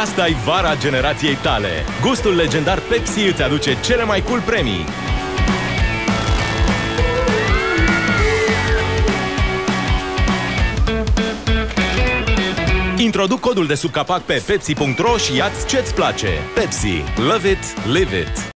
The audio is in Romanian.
asta e vara generației tale. Gustul legendar Pepsi îți aduce cele mai cool premii. Introduc codul de sub capac pe pepsi.ro și ia-ți ce-ți place. Pepsi. Love it, live it.